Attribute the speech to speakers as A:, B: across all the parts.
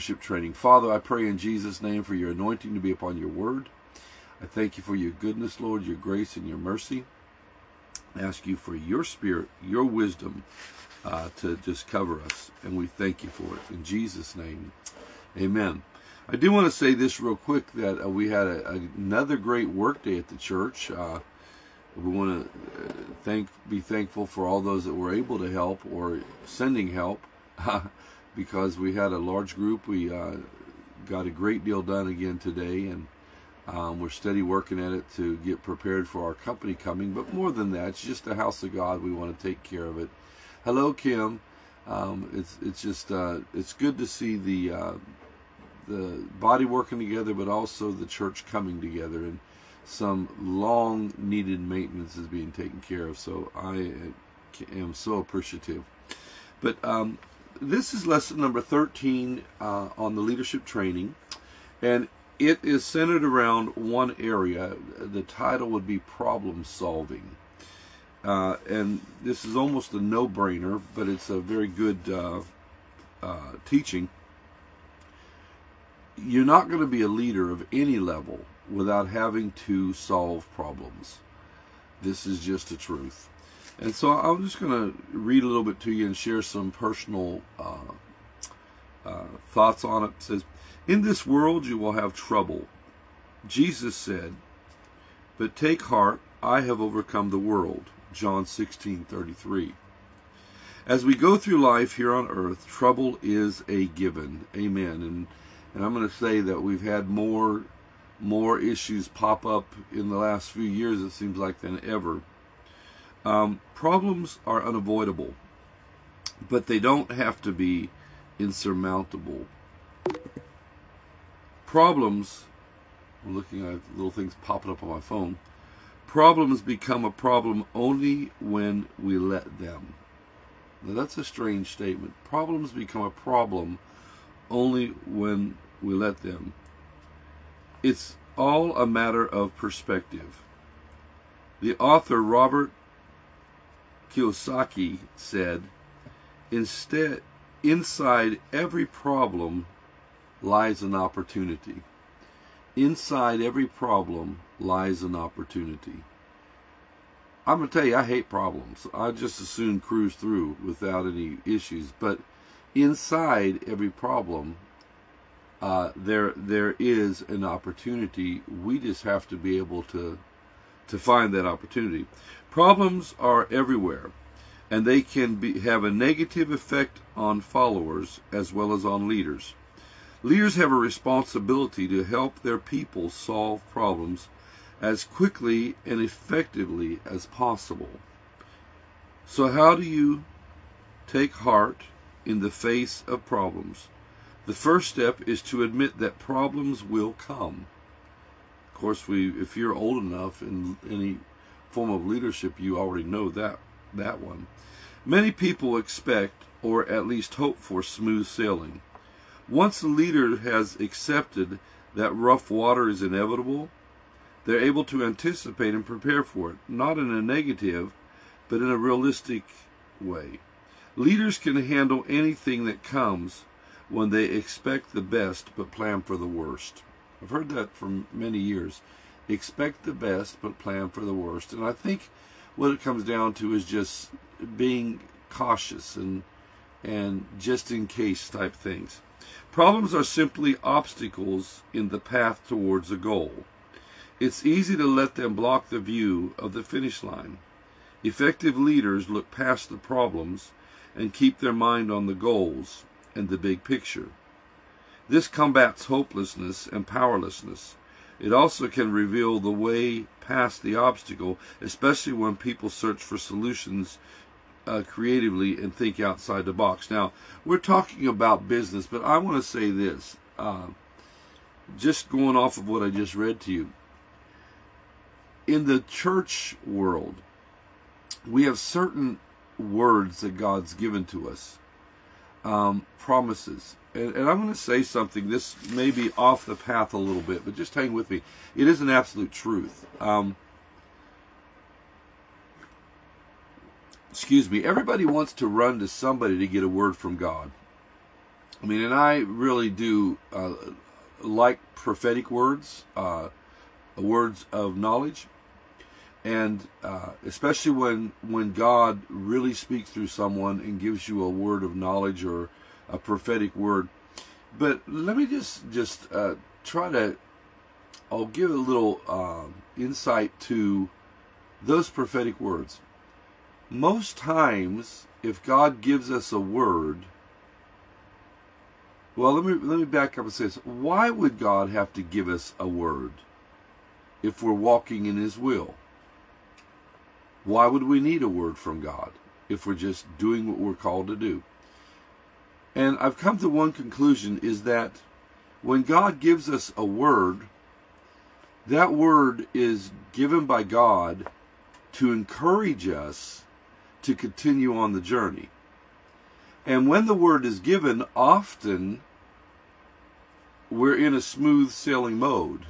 A: leadership training. Father, I pray in Jesus' name for your anointing to be upon your word. I thank you for your goodness, Lord, your grace and your mercy. I ask you for your spirit, your wisdom uh, to just cover us, and we thank you for it. In Jesus' name, amen. I do want to say this real quick that uh, we had a, another great work day at the church. Uh, we want to uh, thank, be thankful for all those that were able to help or sending help. because we had a large group. We uh, got a great deal done again today, and um, we're steady working at it to get prepared for our company coming. But more than that, it's just the house of God. We want to take care of it. Hello, Kim. Um, it's it's just uh, it's good to see the uh, the body working together, but also the church coming together, and some long needed maintenance is being taken care of. So I am so appreciative. But um, this is lesson number 13 uh, on the leadership training, and it is centered around one area. The title would be problem solving. Uh, and this is almost a no brainer, but it's a very good uh, uh, teaching. You're not going to be a leader of any level without having to solve problems. This is just the truth. And so I'm just going to read a little bit to you and share some personal uh, uh, thoughts on it. It says, In this world you will have trouble. Jesus said, But take heart, I have overcome the world. John 16 33. As we go through life here on earth, trouble is a given. Amen. And, and I'm going to say that we've had more more issues pop up in the last few years, it seems like, than ever. Um, problems are unavoidable, but they don't have to be insurmountable. Problems, I'm looking at little things popping up on my phone. Problems become a problem only when we let them. Now that's a strange statement. Problems become a problem only when we let them. It's all a matter of perspective. The author Robert Kiyosaki said, instead, inside every problem lies an opportunity. Inside every problem lies an opportunity. I'm going to tell you, I hate problems. I just as soon cruise through without any issues. But inside every problem, uh, there there is an opportunity. We just have to be able to to find that opportunity. Problems are everywhere, and they can be, have a negative effect on followers as well as on leaders. Leaders have a responsibility to help their people solve problems as quickly and effectively as possible. So, how do you take heart in the face of problems? The first step is to admit that problems will come. Of course, we if you're old enough in any form of leadership, you already know that that one. Many people expect or at least hope for smooth sailing. Once a leader has accepted that rough water is inevitable, they're able to anticipate and prepare for it, not in a negative, but in a realistic way. Leaders can handle anything that comes when they expect the best but plan for the worst. I've heard that for many years. Expect the best, but plan for the worst. And I think what it comes down to is just being cautious and and just in case type things. Problems are simply obstacles in the path towards a goal. It's easy to let them block the view of the finish line. Effective leaders look past the problems and keep their mind on the goals and the big picture. This combats hopelessness and powerlessness. It also can reveal the way past the obstacle, especially when people search for solutions uh, creatively and think outside the box. Now, we're talking about business, but I want to say this. Uh, just going off of what I just read to you. In the church world, we have certain words that God's given to us, um, promises and, and I'm going to say something. This may be off the path a little bit, but just hang with me. It is an absolute truth. Um, excuse me. Everybody wants to run to somebody to get a word from God. I mean, and I really do uh, like prophetic words, uh, words of knowledge, and uh, especially when when God really speaks through someone and gives you a word of knowledge or a prophetic word. But let me just just uh, try to. I'll give a little um, insight to those prophetic words. Most times, if God gives us a word, well, let me let me back up and say this: Why would God have to give us a word if we're walking in His will? Why would we need a word from God if we're just doing what we're called to do? And I've come to one conclusion is that when God gives us a word, that word is given by God to encourage us to continue on the journey. And when the word is given, often we're in a smooth sailing mode,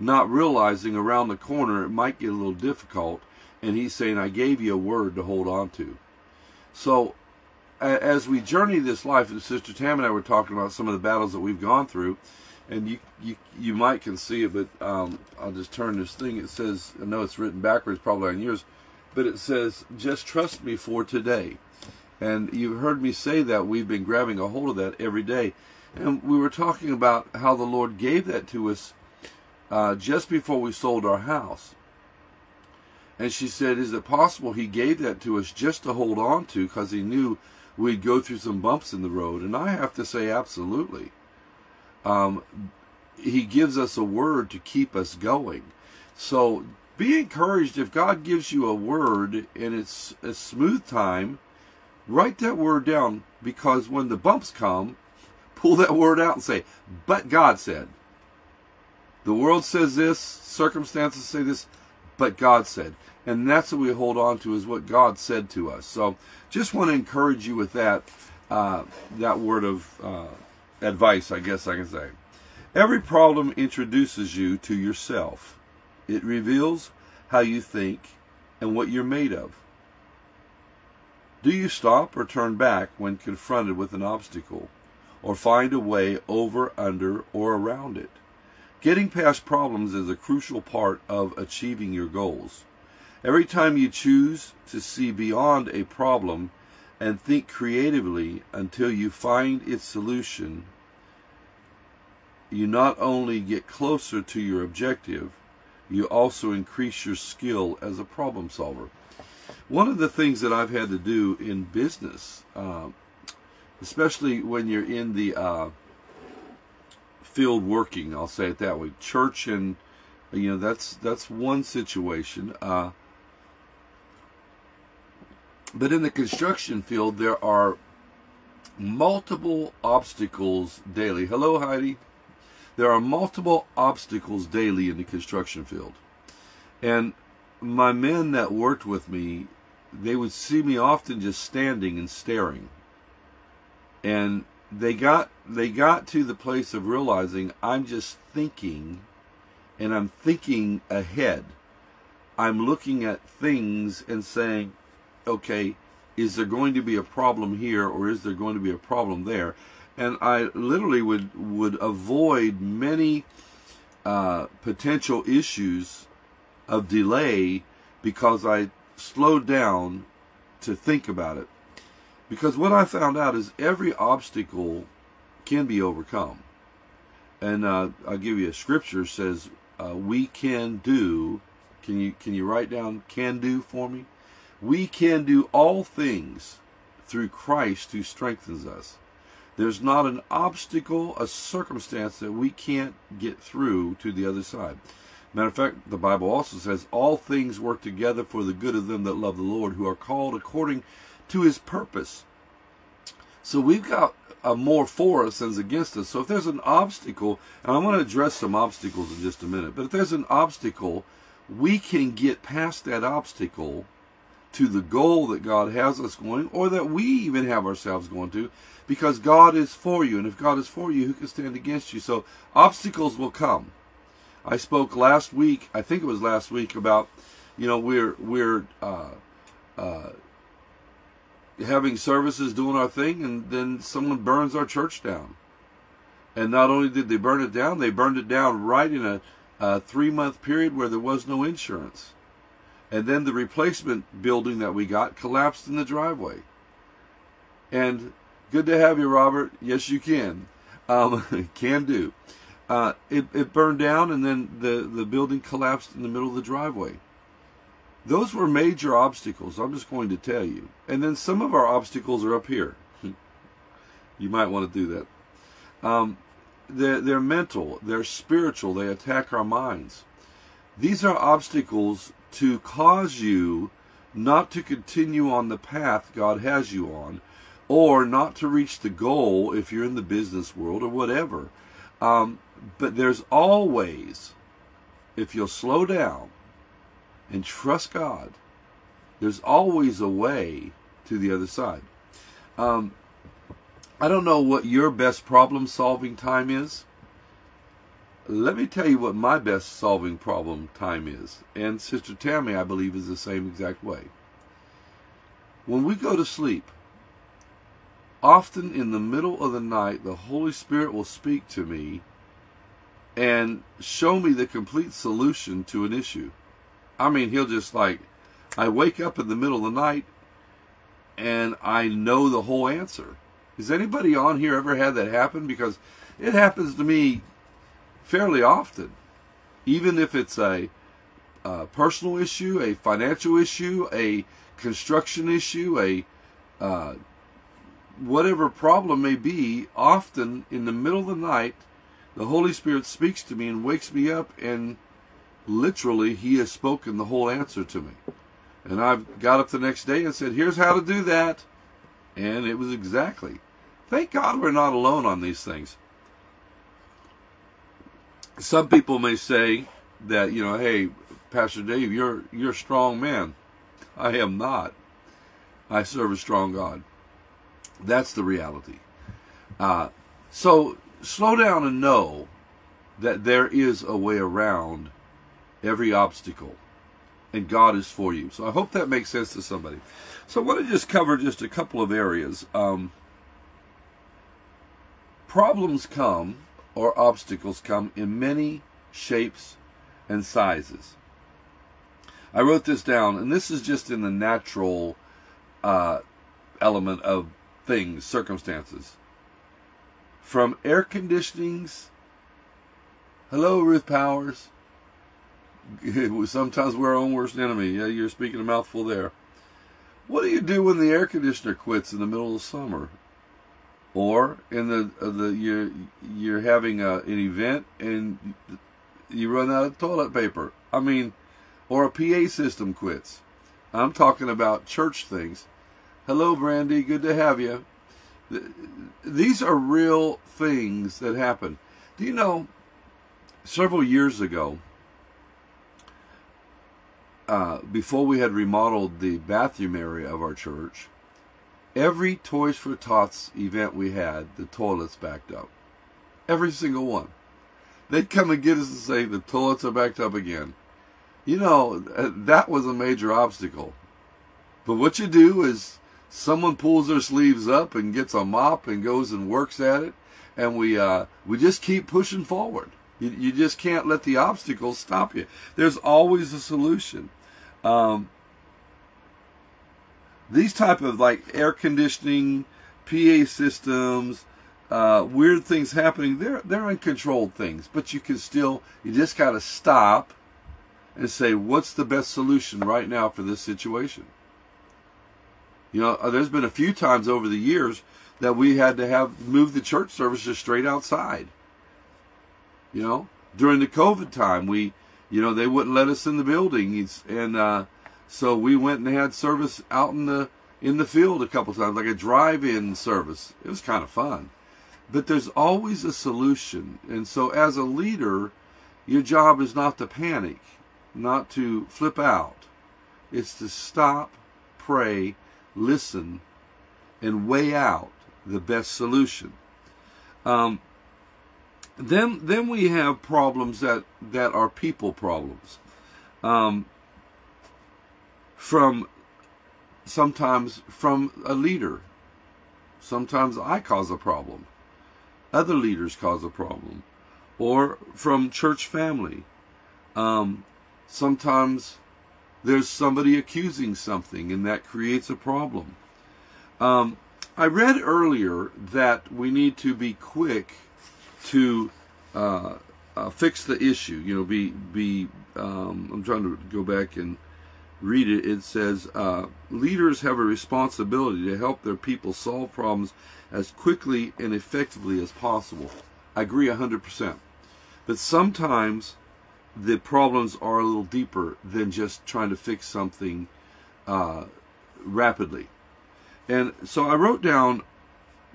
A: not realizing around the corner it might get a little difficult. And he's saying, I gave you a word to hold on to. So as we journey this life, and Sister Tam and I were talking about some of the battles that we've gone through, and you you you might can see it, but um, I'll just turn this thing. It says, I know it's written backwards, probably on yours, but it says, "Just trust me for today." And you've heard me say that we've been grabbing a hold of that every day, and we were talking about how the Lord gave that to us uh, just before we sold our house. And she said, "Is it possible He gave that to us just to hold on to because He knew?" we'd go through some bumps in the road. And I have to say, absolutely. Um, he gives us a word to keep us going. So be encouraged if God gives you a word and it's a smooth time, write that word down because when the bumps come, pull that word out and say, but God said. The world says this, circumstances say this, but God said. And that's what we hold on to is what God said to us. So just want to encourage you with that, uh, that word of uh, advice, I guess I can say. Every problem introduces you to yourself. It reveals how you think and what you're made of. Do you stop or turn back when confronted with an obstacle, or find a way over, under, or around it? Getting past problems is a crucial part of achieving your goals. Every time you choose to see beyond a problem and think creatively until you find its solution, you not only get closer to your objective, you also increase your skill as a problem solver. One of the things that I've had to do in business, uh, especially when you're in the uh, field working, I'll say it that way, church and you know that's that's one situation. Uh, but in the construction field, there are multiple obstacles daily. Hello, Heidi. There are multiple obstacles daily in the construction field. And my men that worked with me, they would see me often just standing and staring. And they got they got to the place of realizing I'm just thinking and I'm thinking ahead. I'm looking at things and saying, okay, is there going to be a problem here or is there going to be a problem there? And I literally would would avoid many uh, potential issues of delay because I slowed down to think about it. Because what I found out is every obstacle can be overcome. And uh, I'll give you a scripture says uh, we can do. Can you can you write down can do for me? We can do all things through Christ who strengthens us. There's not an obstacle, a circumstance that we can't get through to the other side. Matter of fact, the Bible also says, All things work together for the good of them that love the Lord, who are called according to his purpose. So we've got a more for us than against us. So if there's an obstacle, and I want to address some obstacles in just a minute, but if there's an obstacle, we can get past that obstacle to the goal that God has us going, or that we even have ourselves going to, because God is for you. And if God is for you, who can stand against you? So obstacles will come. I spoke last week, I think it was last week, about you know we're we're uh, uh, having services doing our thing, and then someone burns our church down. And not only did they burn it down, they burned it down right in a, a three month period where there was no insurance. And then the replacement building that we got collapsed in the driveway. And good to have you, Robert. Yes, you can. Um, can do. Uh, it, it burned down, and then the, the building collapsed in the middle of the driveway. Those were major obstacles, I'm just going to tell you. And then some of our obstacles are up here. you might want to do that. Um, they're, they're mental, they're spiritual, they attack our minds. These are obstacles to cause you not to continue on the path God has you on, or not to reach the goal if you're in the business world or whatever. Um, but there's always, if you'll slow down and trust God, there's always a way to the other side. Um, I don't know what your best problem solving time is. Let me tell you what my best solving problem time is. And Sister Tammy, I believe, is the same exact way. When we go to sleep, often in the middle of the night, the Holy Spirit will speak to me and show me the complete solution to an issue. I mean, he'll just like, I wake up in the middle of the night and I know the whole answer. Has anybody on here ever had that happen? Because it happens to me fairly often. Even if it's a, a personal issue, a financial issue, a construction issue, a uh, whatever problem may be, often in the middle of the night, the Holy Spirit speaks to me and wakes me up and literally, he has spoken the whole answer to me. And I've got up the next day and said, here's how to do that. And it was exactly. Thank God we're not alone on these things. Some people may say that, you know, hey, Pastor Dave, you're you're a strong man. I am not. I serve a strong God. That's the reality. Uh, so slow down and know that there is a way around every obstacle, and God is for you. So I hope that makes sense to somebody. So I want to just cover just a couple of areas. Um, problems come, or obstacles come, in many shapes and sizes. I wrote this down, and this is just in the natural uh, element of things, circumstances. From air conditionings, hello, Ruth Powers, sometimes we're our own worst enemy. Yeah, you're speaking a mouthful there. What do you do when the air conditioner quits in the middle of summer? Or in the uh, the you're you're having a, an event and you run out of toilet paper. I mean, or a PA system quits. I'm talking about church things. Hello, Brandy. Good to have you. These are real things that happen. Do you know? Several years ago, uh, before we had remodeled the bathroom area of our church, every Toys for Tots event we had, the toilets backed up. Every single one. They'd come and get us and say, the toilets are backed up again. You know, that was a major obstacle. But what you do is someone pulls their sleeves up and gets a mop and goes and works at it, and we uh, we just keep pushing forward. You, you just can't let the obstacles stop you. There's always a solution. Um, these type of like air conditioning, PA systems, uh, weird things happening. They're they're uncontrolled things, but you can still you just got to stop and say what's the best solution right now for this situation. You know, uh, there's been a few times over the years that we had to have move the church services straight outside. You know, during the COVID time, we you know, they wouldn't let us in the building, and uh, so we went and had service out in the in the field a couple times, like a drive-in service. It was kind of fun, but there's always a solution, and so as a leader, your job is not to panic, not to flip out. It's to stop pray, listen, and weigh out the best solution. Um, then, then we have problems that, that are people problems. Um, from sometimes from a leader. Sometimes I cause a problem. Other leaders cause a problem. Or from church family. Um, sometimes there's somebody accusing something and that creates a problem. Um, I read earlier that we need to be quick to uh, uh, fix the issue. You know, be be. Um, I'm trying to go back and read it. It says uh, leaders have a responsibility to help their people solve problems as quickly and effectively as possible. I agree 100%. But sometimes the problems are a little deeper than just trying to fix something uh, rapidly. And so I wrote down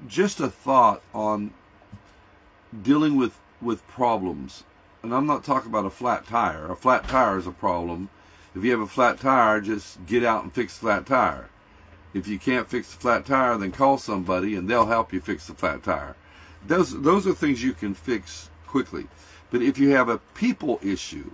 A: just a thought on dealing with, with problems. And I'm not talking about a flat tire. A flat tire is a problem. If you have a flat tire, just get out and fix the flat tire. If you can't fix the flat tire, then call somebody and they'll help you fix the flat tire. Those, those are things you can fix quickly. But if you have a people issue,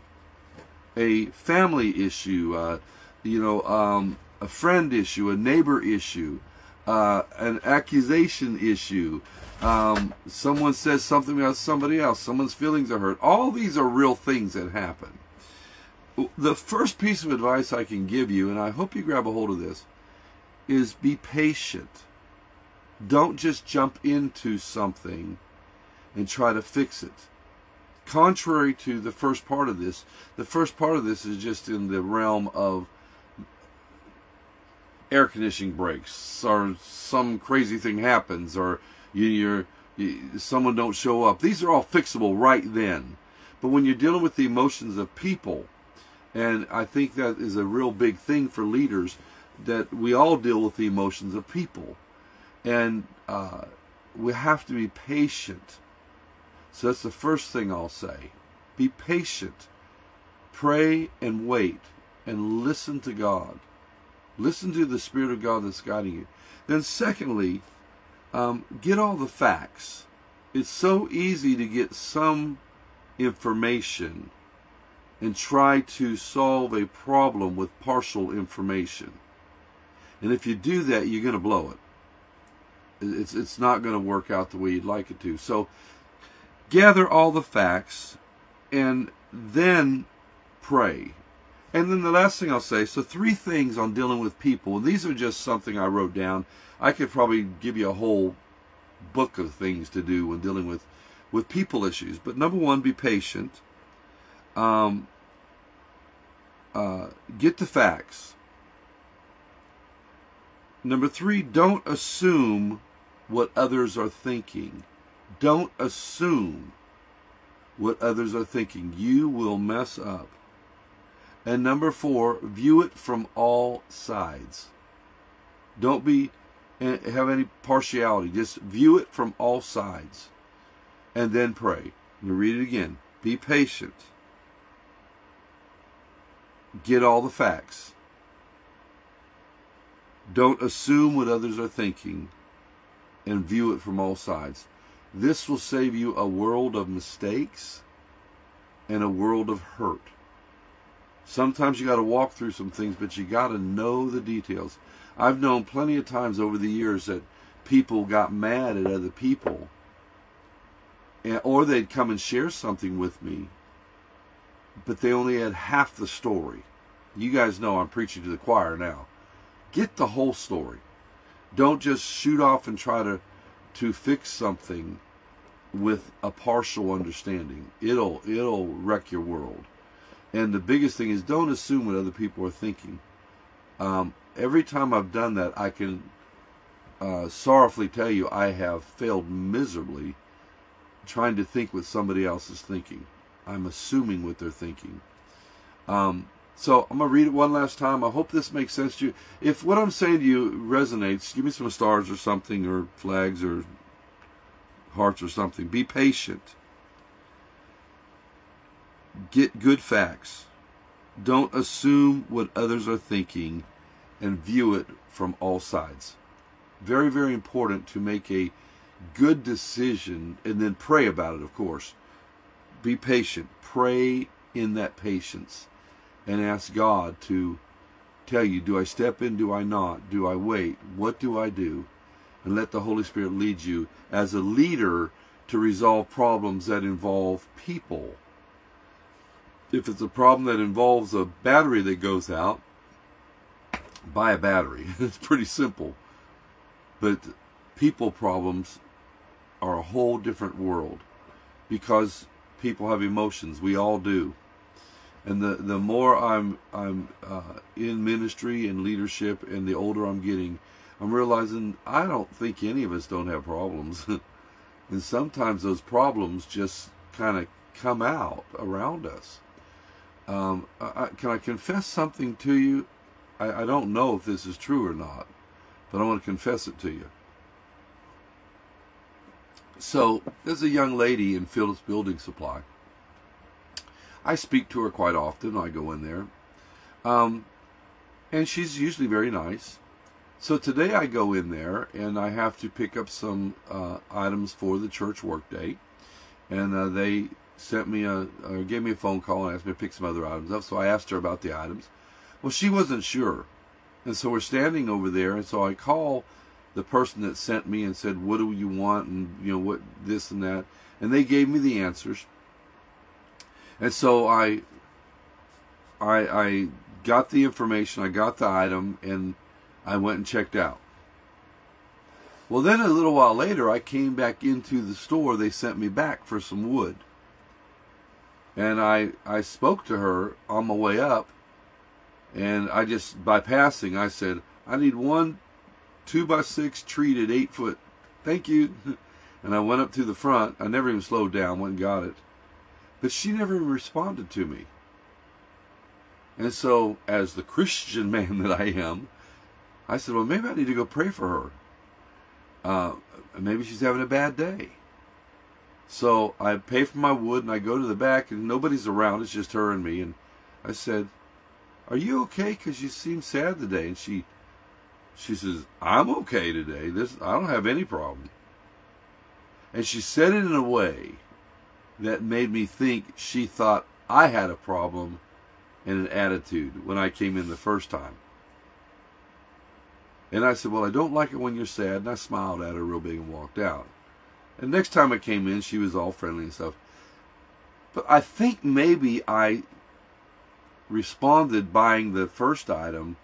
A: a family issue, uh, you know, um, a friend issue, a neighbor issue, uh, an accusation issue, um, someone says something about somebody else, someone's feelings are hurt. All these are real things that happen. The first piece of advice I can give you, and I hope you grab a hold of this, is be patient. Don't just jump into something and try to fix it contrary to the first part of this, the first part of this is just in the realm of air conditioning breaks or some crazy thing happens or you, you're you, someone don't show up. These are all fixable right then. But when you're dealing with the emotions of people, and I think that is a real big thing for leaders, that we all deal with the emotions of people. And uh, we have to be patient so that's the first thing I'll say. Be patient. Pray and wait and listen to God. Listen to the Spirit of God that's guiding you. Then, secondly, um, get all the facts. It's so easy to get some information and try to solve a problem with partial information. And if you do that, you're going to blow it. It's, it's not going to work out the way you'd like it to. So gather all the facts, and then pray. And then the last thing I'll say, so three things on dealing with people. And these are just something I wrote down. I could probably give you a whole book of things to do when dealing with, with people issues. But number one, be patient. Um, uh, get the facts. Number three, don't assume what others are thinking. Don't assume what others are thinking. You will mess up. And number four, view it from all sides. Don't be eh, have any partiality. Just view it from all sides. And then pray. You read it again. Be patient. Get all the facts. Don't assume what others are thinking and view it from all sides. This will save you a world of mistakes and a world of hurt. Sometimes you got to walk through some things, but you got to know the details. I've known plenty of times over the years that people got mad at other people, or they'd come and share something with me, but they only had half the story. You guys know I'm preaching to the choir now. Get the whole story. Don't just shoot off and try to to fix something with a partial understanding. It'll it'll wreck your world. And the biggest thing is don't assume what other people are thinking. Um, every time I've done that, I can uh, sorrowfully tell you I have failed miserably trying to think what somebody else is thinking. I'm assuming what they're thinking. Um, so I'm going to read it one last time. I hope this makes sense to you. If what I'm saying to you resonates, give me some stars or something, or flags or hearts or something. Be patient. Get good facts. Don't assume what others are thinking and view it from all sides. Very, very important to make a good decision and then pray about it, of course. Be patient. Pray in that patience and ask God to tell you do I step in, do I not? Do I wait? What do I do? And let the Holy Spirit lead you as a leader to resolve problems that involve people. If it's a problem that involves a battery that goes out, buy a battery. it's pretty simple. But people problems are a whole different world because people have emotions. We all do. And the, the more I'm I'm uh, in ministry and leadership, and the older I'm getting, I'm realizing I don't think any of us don't have problems, and sometimes those problems just kind of come out around us. Um, I, can I confess something to you? I, I don't know if this is true or not, but I want to confess it to you. So there's a young lady in Phillips Building Supply. I speak to her quite often. I go in there. Um, and she's usually very nice. So today I go in there and I have to pick up some uh, items for the church workday. And uh, they sent me a, uh, gave me a phone call and asked me to pick some other items up. So I asked her about the items. Well, she wasn't sure. And so we're standing over there. And so I call the person that sent me and said, "What do you want?" and you know what this and that, and they gave me the answers. And so I, I, I got the information, I got the item, and I went and checked out. Well, then a little while later, I came back into the store. They sent me back for some wood. And I, I spoke to her on my way up, and I just, by passing, I said, I need one two by six treated eight foot. Thank you. And I went up to the front. I never even slowed down, went and got it. But she never responded to me. And so, as the Christian man that I am, I said, well, maybe I need to go pray for her. Uh, maybe she's having a bad day. So I pay for my wood and I go to the back and nobody's around. It's just her and me. And I said, are you okay? Because you seem sad today. And she she says, I'm okay today. This I don't have any problem. And she said it in a way that made me think she thought I had a problem and an attitude when I came in the first time. And I said, Well, I don't like it when you're sad. And I smiled at her real big and walked out. And next time I came in, she was all friendly and stuff. But I think maybe I responded buying the first item.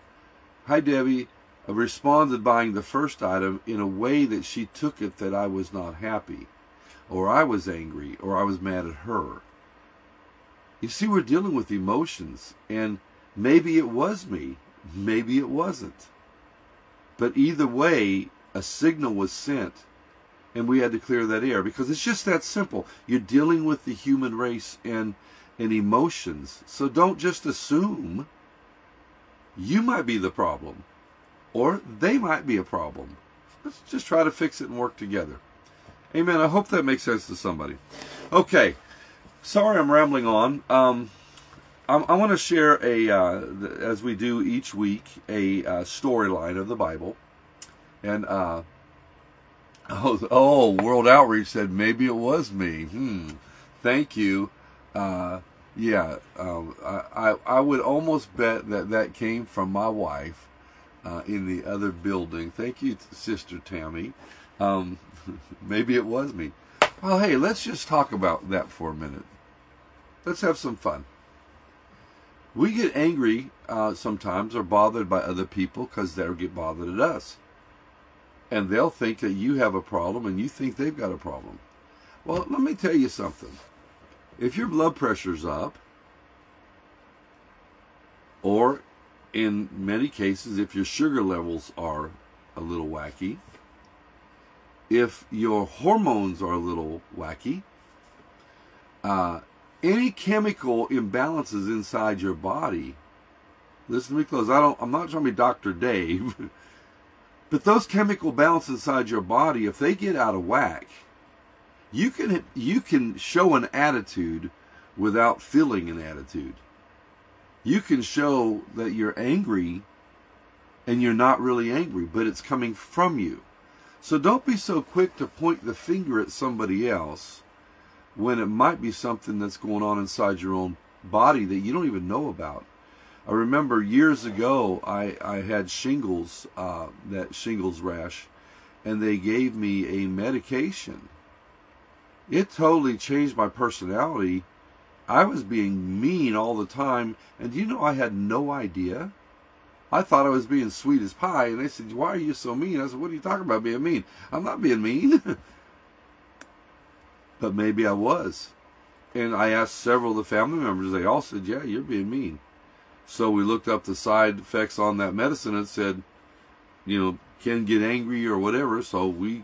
A: Hi, Debbie I responded buying the first item in a way that she took it that I was not happy, or I was angry, or I was mad at her. You see, we're dealing with emotions, and maybe it was me, maybe it wasn't. But either way, a signal was sent, and we had to clear that air because it's just that simple. You're dealing with the human race and and emotions, so don't just assume you might be the problem or they might be a problem. Let's just try to fix it and work together. Amen. I hope that makes sense to somebody. Okay. Sorry I'm rambling on. Um, I, I want to share a, uh, as we do each week, a uh, storyline of the Bible. And, uh, oh, oh, World Outreach said maybe it was me. Hmm. Thank you. Uh, yeah, um, I, I, I would almost bet that that came from my wife uh, in the other building. Thank you, Sister Tammy. Um, maybe it was me. Well, hey, let's just talk about that for a minute. Let's have some fun. We get angry uh, sometimes or bothered by other people because they'll get bothered at us. And they'll think that you have a problem and you think they've got a problem. Well, let me tell you something. If your blood pressure's up, or in many cases, if your sugar levels are a little wacky, if your hormones are a little wacky, uh, any chemical imbalances inside your body, listen to me close. I don't. I'm not trying to be Doctor Dave, but those chemical balances inside your body, if they get out of whack, you can you can show an attitude without feeling an attitude you can show that you're angry and you're not really angry, but it's coming from you. So don't be so quick to point the finger at somebody else when it might be something that's going on inside your own body that you don't even know about. I remember years ago I, I had shingles, uh, that shingles rash, and they gave me a medication. It totally changed my personality. I was being mean all the time, and you know I had no idea. I thought I was being sweet as pie, and they said, "Why are you so mean?" I said, "What are you talking about being mean? I'm not being mean." but maybe I was. And I asked several of the family members. They all said, "Yeah, you're being mean." So we looked up the side effects on that medicine and said, you know, can get angry or whatever. So we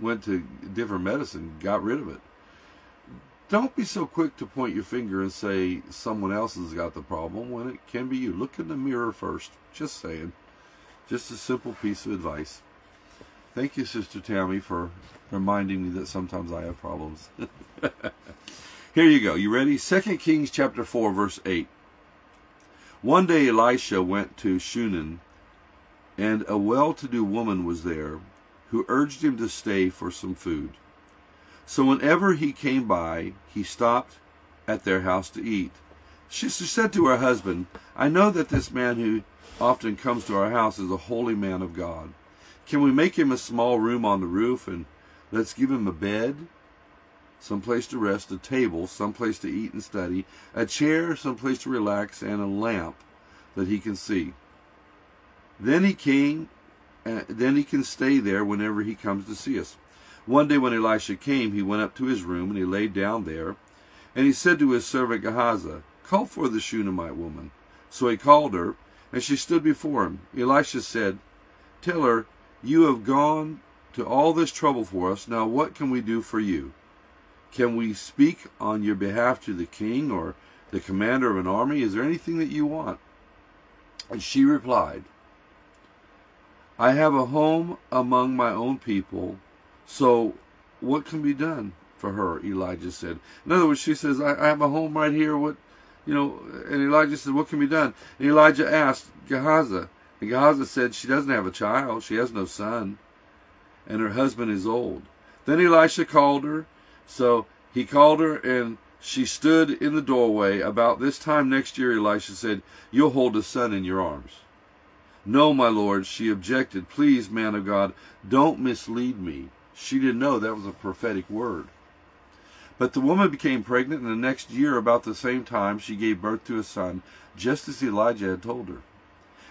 A: went to different medicine, got rid of it. Don't be so quick to point your finger and say someone else has got the problem when it can be you. Look in the mirror first. Just saying. Just a simple piece of advice. Thank you, Sister Tammy, for reminding me that sometimes I have problems. Here you go. You ready? 2 Kings chapter 4, verse 8. One day Elisha went to Shunem, and a well-to-do woman was there, who urged him to stay for some food. So whenever he came by, he stopped at their house to eat. She said to her husband, I know that this man who often comes to our house is a holy man of God. Can we make him a small room on the roof and let's give him a bed, some place to rest, a table, some place to eat and study, a chair, some place to relax, and a lamp that he can see. Then he came, uh, then he can stay there whenever he comes to see us. One day when Elisha came, he went up to his room and he laid down there, and he said to his servant Gehazi, Call for the Shunammite woman. So he called her, and she stood before him. Elisha said, Tell her, you have gone to all this trouble for us. Now what can we do for you? Can we speak on your behalf to the king or the commander of an army? Is there anything that you want? And she replied, I have a home among my own people, so what can be done for her? Elijah said. In other words, she says, I, I have a home right here. What, you know, and Elijah said, what can be done? And Elijah asked Gehazi, and Gehazi said, she doesn't have a child. She has no son, and her husband is old. Then Elisha called her so he called her, and she stood in the doorway. About this time next year, Elisha said, You'll hold a son in your arms. No, my lord, she objected. Please, man of God, don't mislead me. She didn't know that was a prophetic word. But the woman became pregnant, and the next year, about the same time, she gave birth to a son, just as Elijah had told her.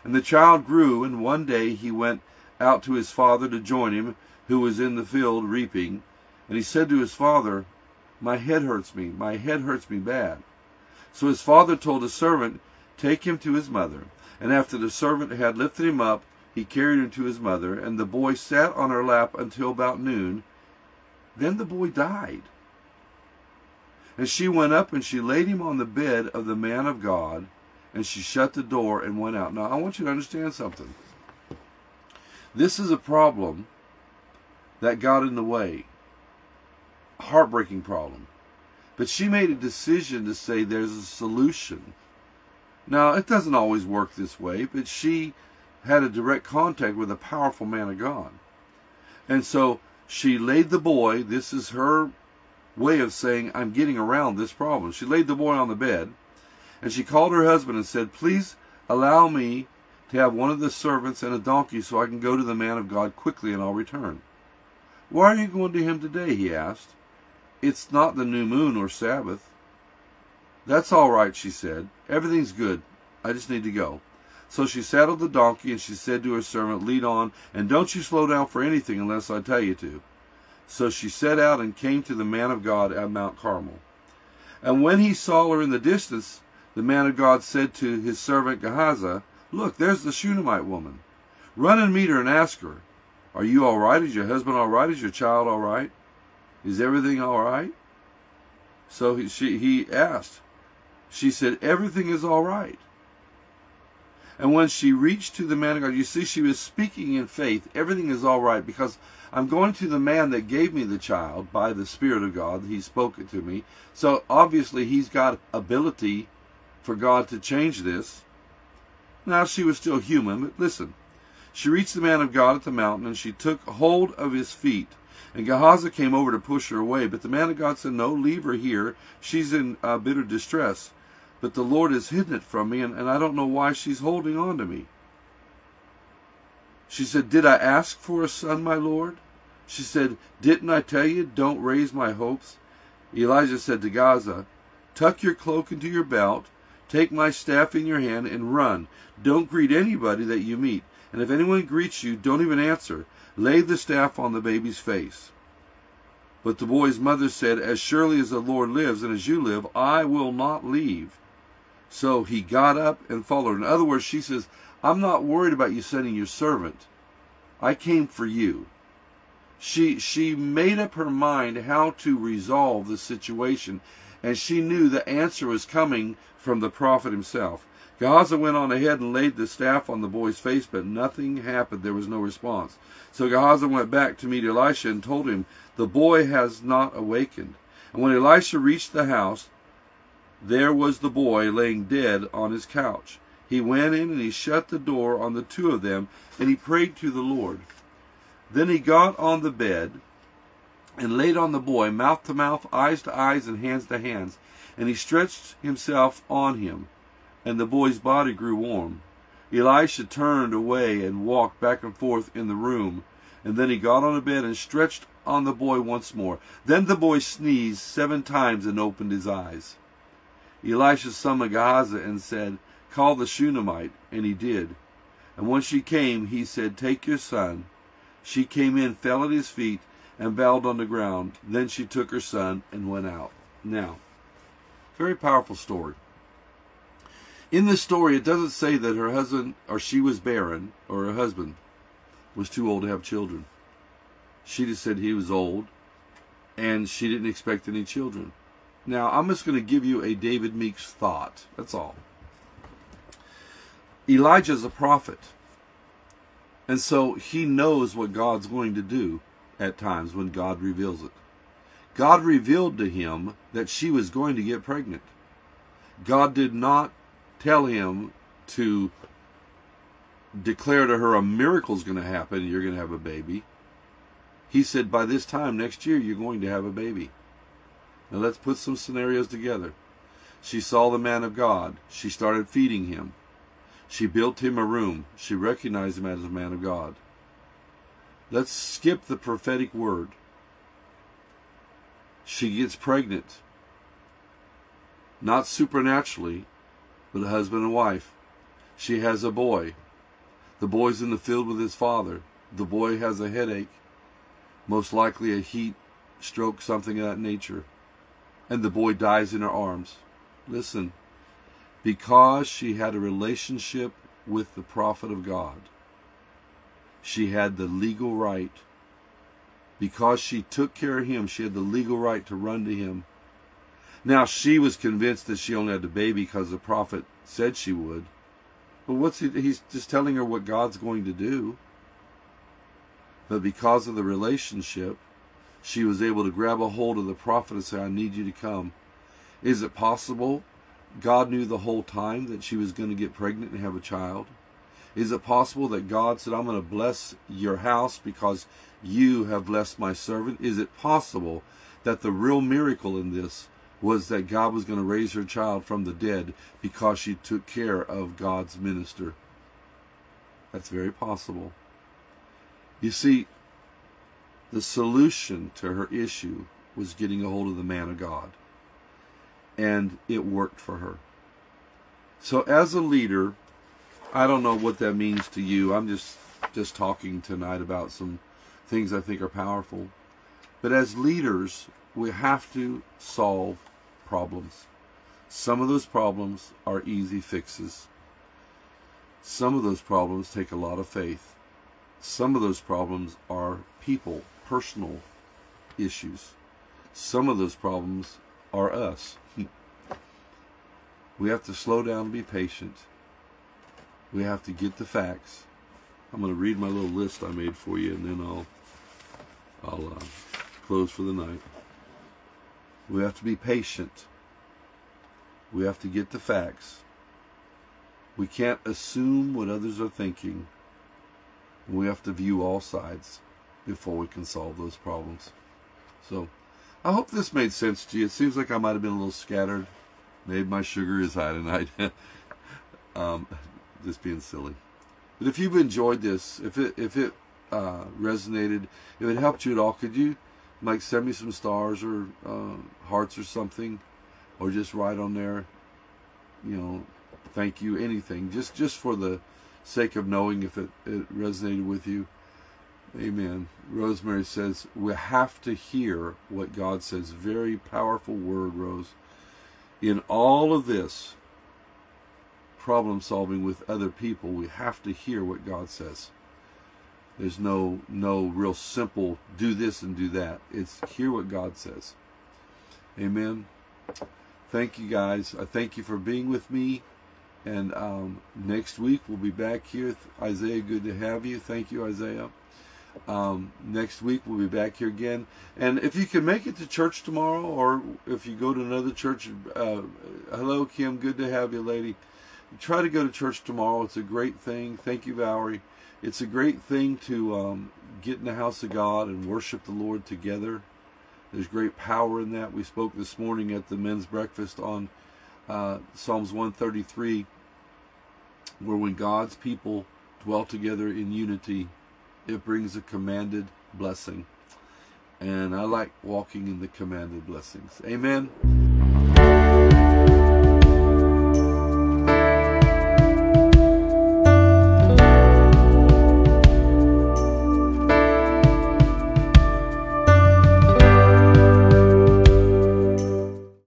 A: And the child grew, and one day he went out to his father to join him, who was in the field reaping. And he said to his father, My head hurts me, my head hurts me bad. So his father told his servant, Take him to his mother. And after the servant had lifted him up, he carried him to his mother, and the boy sat on her lap until about noon. Then the boy died. And she went up and she laid him on the bed of the man of God, and she shut the door and went out. Now, I want you to understand something. This is a problem that got in the way heartbreaking problem. But she made a decision to say there's a solution. Now, it doesn't always work this way, but she had a direct contact with a powerful man of God. And so she laid the boy, this is her way of saying, I'm getting around this problem. She laid the boy on the bed, and she called her husband and said, Please allow me to have one of the servants and a donkey so I can go to the man of God quickly and I'll return. Why are you going to him today? he asked. It's not the new moon or Sabbath. That's all right, she said. Everything's good. I just need to go. So she saddled the donkey and she said to her servant, Lead on, and don't you slow down for anything unless I tell you to. So she set out and came to the man of God at Mount Carmel. And when he saw her in the distance, the man of God said to his servant Gehazi, Look, there's the Shunammite woman. Run and meet her and ask her, Are you all right? Is your husband all right? Is your child all right? Is everything all right? So he, she, he asked. She said, Everything is all right. And when she reached to the man of God, you see, she was speaking in faith. Everything is all right because I'm going to the man that gave me the child by the Spirit of God. He spoke it to me. So obviously, he's got ability for God to change this. Now she was still human, but listen. She reached the man of God at the mountain, and she took hold of his feet. And Gehazi came over to push her away, but the man of God said, No, leave her here. She's in uh, bitter distress. But the Lord has hidden it from me, and, and I don't know why she's holding on to me. She said, Did I ask for a son, my Lord? She said, Didn't I tell you, don't raise my hopes? Elijah said to Gehazi, Tuck your cloak into your belt, take my staff in your hand, and run. Don't greet anybody that you meet. And if anyone greets you, don't even answer. Lay the staff on the baby's face. But the boy's mother said, As surely as the Lord lives and as you live, I will not leave. So he got up and followed. In other words, she says, I'm not worried about you sending your servant. I came for you. She she made up her mind how to resolve the situation, and she knew the answer was coming from the prophet himself. Gehazi went on ahead and laid the staff on the boy's face, but nothing happened. There was no response. So Gehazi went back to meet Elisha and told him, The boy has not awakened. And when Elisha reached the house, there was the boy laying dead on his couch. He went in and he shut the door on the two of them, and he prayed to the Lord. Then he got on the bed and laid on the boy, mouth to mouth, eyes to eyes, and hands to hands. And he stretched himself on him and the boy's body grew warm. Elisha turned away and walked back and forth in the room, and then he got on a bed and stretched on the boy once more. Then the boy sneezed seven times and opened his eyes. Elisha summoned Gehazi and said, Call the Shunammite, and he did. And when she came, he said, Take your son. She came in, fell at his feet, and bowed on the ground. Then she took her son and went out. Now, very powerful story. In this story, it doesn't say that her husband or she was barren or her husband was too old to have children. She just said he was old and she didn't expect any children. Now, I'm just going to give you a David Meeks thought. That's all. Elijah's a prophet. And so he knows what God's going to do at times when God reveals it. God revealed to him that she was going to get pregnant. God did not tell him to declare to her a miracle's going to happen, you're going to have a baby. He said, by this time next year, you're going to have a baby. Now let's put some scenarios together. She saw the man of God. She started feeding him. She built him a room. She recognized him as a man of God. Let's skip the prophetic word. She gets pregnant. Not supernaturally, but a husband and wife. She has a boy. The boy's in the field with his father. The boy has a headache, most likely a heat stroke, something of that nature. And the boy dies in her arms. Listen, because she had a relationship with the prophet of God, she had the legal right. Because she took care of him, she had the legal right to run to him now she was convinced that she only had the baby because the prophet said she would. But what's he? He's just telling her what God's going to do. But because of the relationship, she was able to grab a hold of the prophet and say, I need you to come. Is it possible God knew the whole time that she was going to get pregnant and have a child? Is it possible that God said, I'm going to bless your house because you have blessed my servant? Is it possible that the real miracle in this was that God was going to raise her child from the dead because she took care of God's minister. That's very possible. You see, the solution to her issue was getting a hold of the man of God. And it worked for her. So as a leader, I don't know what that means to you. I'm just just talking tonight about some things I think are powerful. But as leaders, we have to solve problems. Some of those problems are easy fixes. Some of those problems take a lot of faith. Some of those problems are people, personal issues. Some of those problems are us. we have to slow down and be patient. We have to get the facts. I'm going to read my little list I made for you, and then I'll I'll uh, close for the night. We have to be patient. We have to get the facts. We can't assume what others are thinking. We have to view all sides before we can solve those problems. So, I hope this made sense to you. It seems like I might have been a little scattered. Maybe my sugar is high tonight. um, just being silly. But if you've enjoyed this, if it if it uh, resonated, if it helped you at all, could you like send me some stars or uh, hearts or something, or just write on there, you know, thank you, anything, just just for the sake of knowing if it, it resonated with you. Amen. Rosemary says, we have to hear what God says. Very powerful word, Rose. In all of this problem solving with other people, we have to hear what God says. There's no no real simple do this and do that. It's hear what God says. Amen. Thank you guys. I thank you for being with me. And um, next week we'll be back here. Isaiah, good to have you. Thank you, Isaiah. Um, next week we'll be back here again. And if you can make it to church tomorrow, or if you go to another church, uh, hello, Kim. Good to have you, lady. Try to go to church tomorrow. It's a great thing. Thank you, Valerie. It's a great thing to um, get in the house of God and worship the Lord together. There's great power in that. We spoke this morning at the men's breakfast on uh, Psalms 133, where when God's people dwell together in unity, it brings a commanded blessing. And I like walking in the commanded blessings. Amen.